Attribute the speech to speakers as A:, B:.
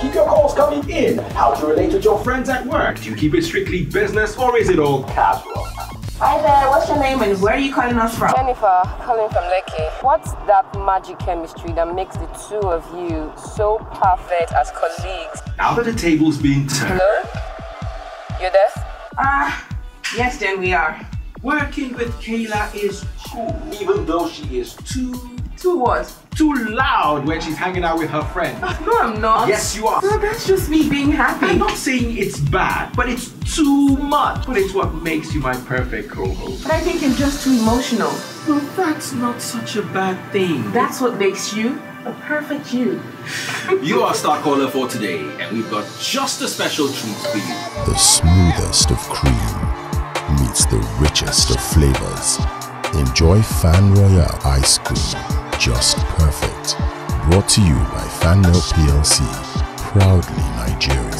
A: Keep your calls coming in. How to relate with your friends at work. Do you keep it strictly business or is it all casual?
B: Hi there, what's your name and where are you calling us from?
C: Jennifer, calling from Lekki. What's that magic chemistry that makes the two of you so perfect as colleagues?
A: Now that the table's been turned.
C: Hello? You there?
B: Ah, yes, then we are.
A: Working with Kaylah is cool, even though she is too,
B: Two what?
A: too loud when she's hanging out with her friends.
B: No, I'm not.
A: Yes, you are.
B: No, that's just me being happy.
A: I'm not saying it's bad, but it's too much. But it's what makes you my perfect co-host.
B: But I think you're just too emotional.
A: Well, that's not such a bad thing.
B: That's what makes you a perfect you.
A: You are star caller for today, and we've got just a special treat for you.
D: The smoothest of cream meets the richest of flavors. Enjoy Fan Royale ice cream, just perfect. Brought to you by Fan Milk PLC, proudly Nigerian.